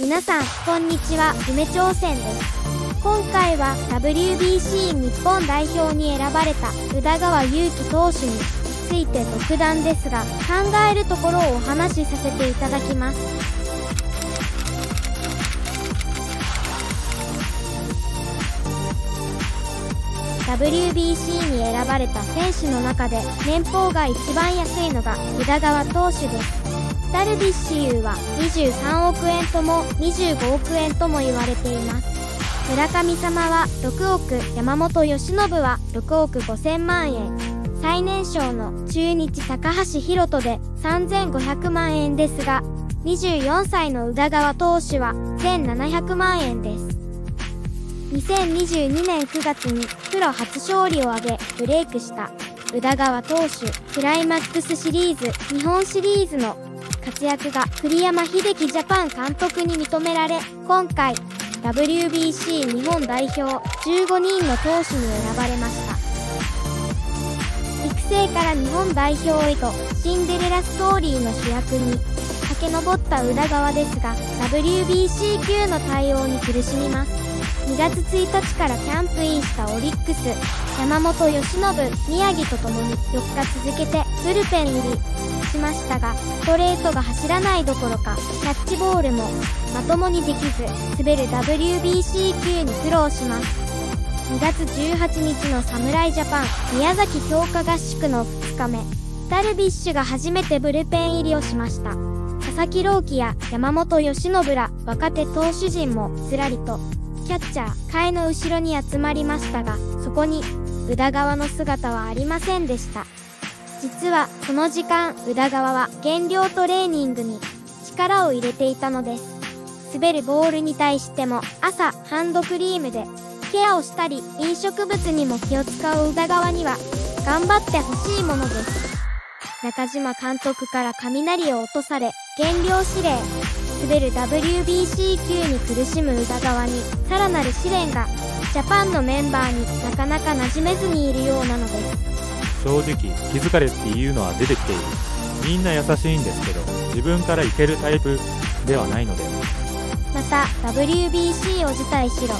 皆さん、こんにちは、梅朝鮮です。今回は WBC 日本代表に選ばれた宇田川祐希投手について独断ですが、考えるところをお話しさせていただきます。WBC に選ばれた選手の中で年俸が一番安いのが宇田川投手ですダルビッシュ有は23億円とも25億円とも言われています。村上様は6億山本由伸は6億5000万円。最年少の中日高橋宏斗で3500万円ですが24歳の宇田川投手は1700万円です。2022年9月にプロ初勝利を挙げブレイクした宇田川投手クライマックスシリーズ日本シリーズの活躍が栗山英樹ジャパン監督に認められ今回 WBC 日本代表15人の投手に選ばれました。育成から日本代表へとシンデレラストーリーの主役に駆け上った宇田川ですが WBC 級の対応に苦しみます。2月1日からキャンプインしたオリックス山本由伸宮城とともに4日続けてブルペン入り。しましたがストレートが走らないどころかキャッチボールもまともにできず滑る WBC 級に苦労します。2月18日の侍ジャパン宮崎強化合宿の2日目。ダルビッシュが初めてブルペン入りをしました。佐々木朗希や山本由伸ら若手投手陣もずらりとキャッチャー替えの後ろに集まりましたがそこに宇田川の姿はありませんでした。実はこの時間宇田川は減量トレーニングに力を入れていたのです。滑るボールに対しても朝ハンドクリームでケアをしたり飲食物にも気を使う宇田川には頑張ってほしいものです。中島監督から雷を落とされ減量指令。滑る WBC 級に苦しむ宇田川にさらなる試練がジャパンのメンバーになかなか馴染めずにいるようなのです。正直気づかれっていうのは出てきている。みんな優しいんですけど自分からいけるタイプではないので。また WBC を辞退しろ。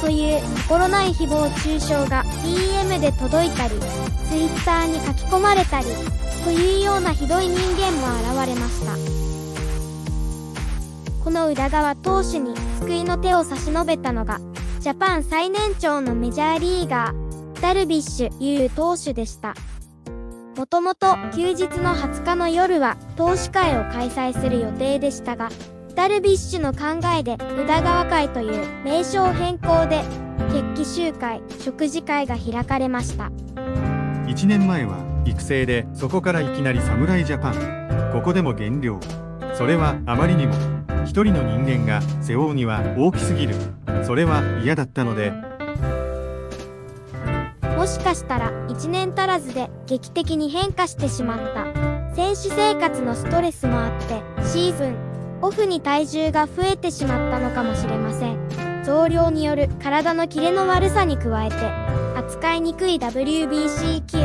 という心ない誹謗中傷が DM で届いたり Twitter に書き込まれたりというようなひどい人間も現れました。この宇田川投手に救いの手を差し伸べたのが、ジャパン最年長のメジャーリーガー、ダルビッシュ有投手でした。もともと休日の20日の夜は投手会を開催する予定でしたが、ダルビッシュの考えで宇田川会という名称変更で決起集会、食事会が開かれました。1年前は育成でそこからいきなり侍ジャパン。ここでも減量。それはあまりにも一人の人間が背負うには大きすぎるそれは嫌だったのでもしかしたら1年足らずで劇的に変化してしまった。選手生活のストレスもあってシーズンオフに体重が増えてしまったのかもしれません。増量による体のキレの悪さに加えて扱いにくい WBC 級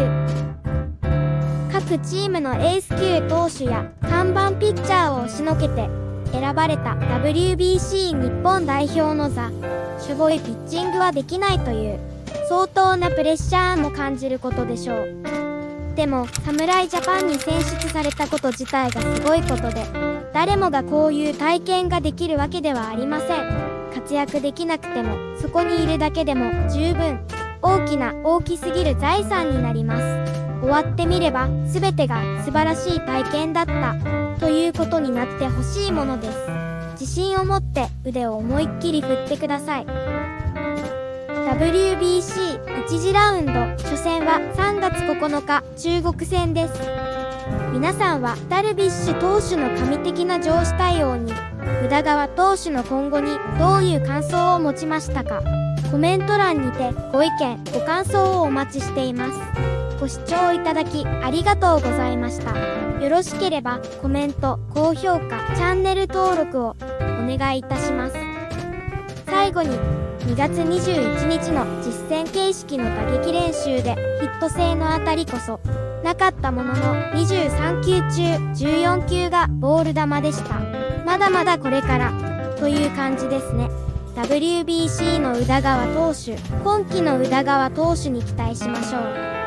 各チームのエース級投手や看板ピッチャーを押しのけて選ばれた WBC 日本代表の座。しょぼいピッチングはできないという。相当なプレッシャーも感じることでしょう。でも侍ジャパンに選出されたこと自体がすごいことで誰もがこういう体験ができるわけではありません。活躍できなくてもそこにいるだけでも十分大きな大きすぎる財産になります。終わってみれば全てが素晴らしい体験だった。ということになってほしいものです。自信を持って腕を思いっきり振ってください。WBC1 次ラウンド初戦は3月9日中国戦です皆さんはダルビッシュ投手の神的な上司対応に宇田川投手の今後にどういう感想を持ちましたか？コメント欄にてご意見ご感想をお待ちしていますご視聴いただきありがとうございました。よろしければコメント、高評価、チャンネル登録をお願いいたします。最後に2月21日の実戦形式の打撃練習でヒット性の当たりこそなかったものの23球中14球がボール球でした。まだまだこれからという感じですね。WBC の宇田川投手、今季の宇田川投手に期待しましょう。